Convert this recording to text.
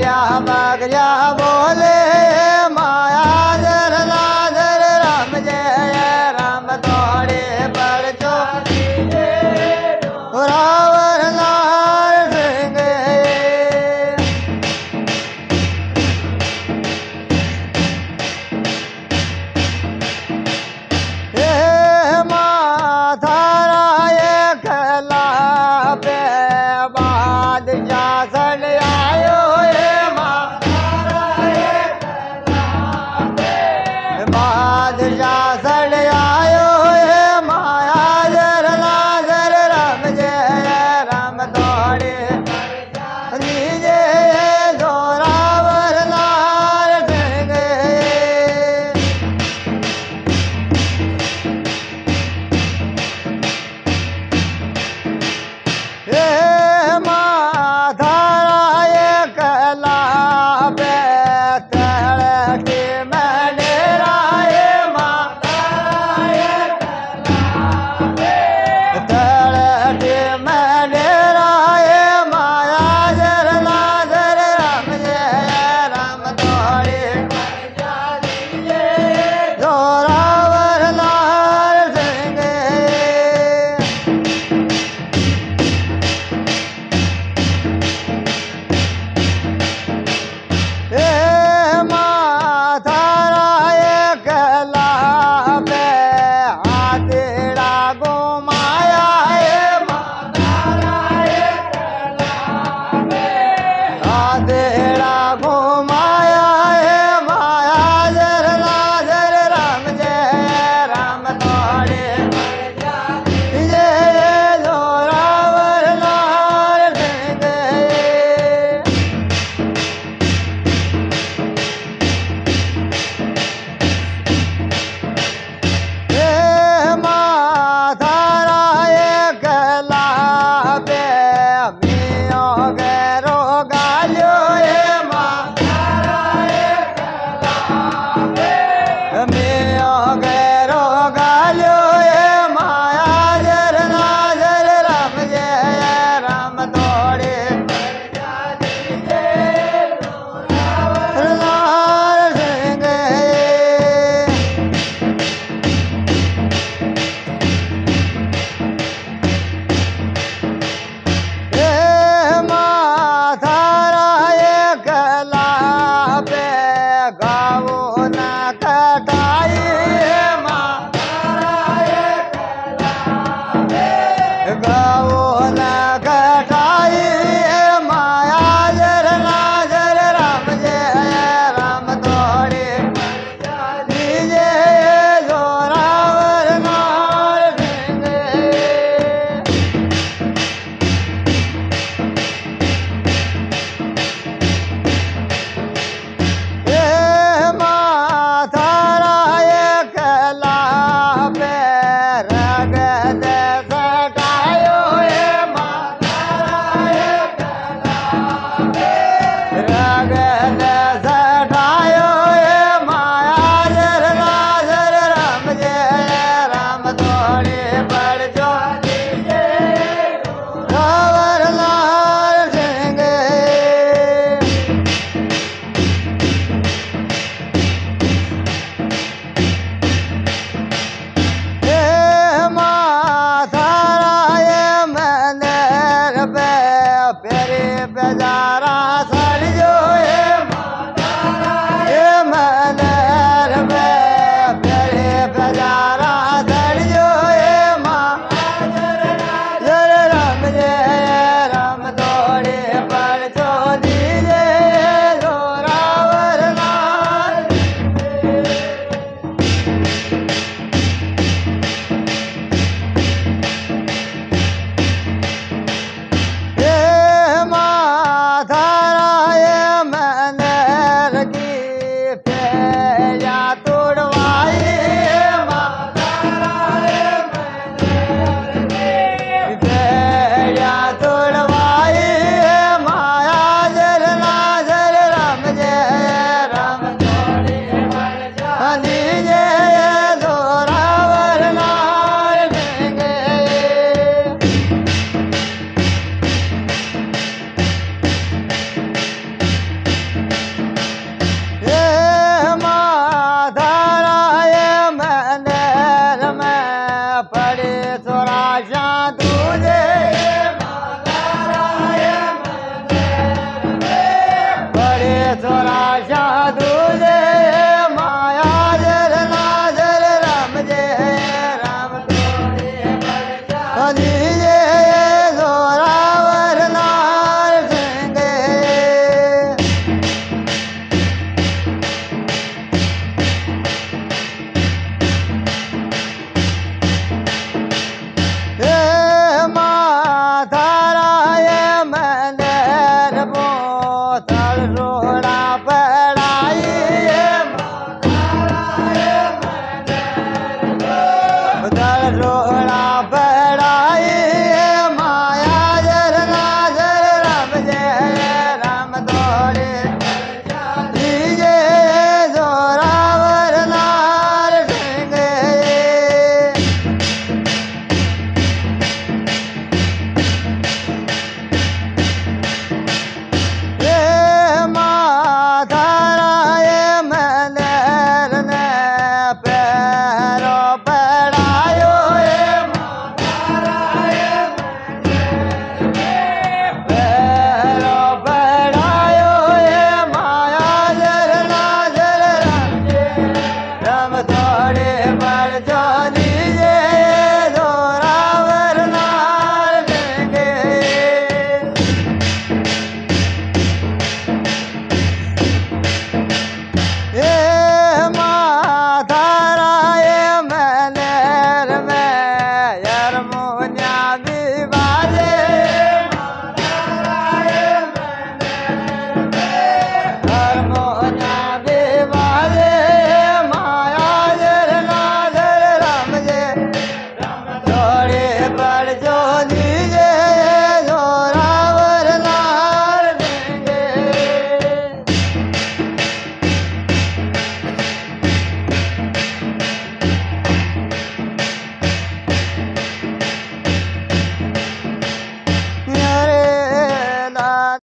अमरिया बकरिया बोले। yeah. Adera go छोड़ा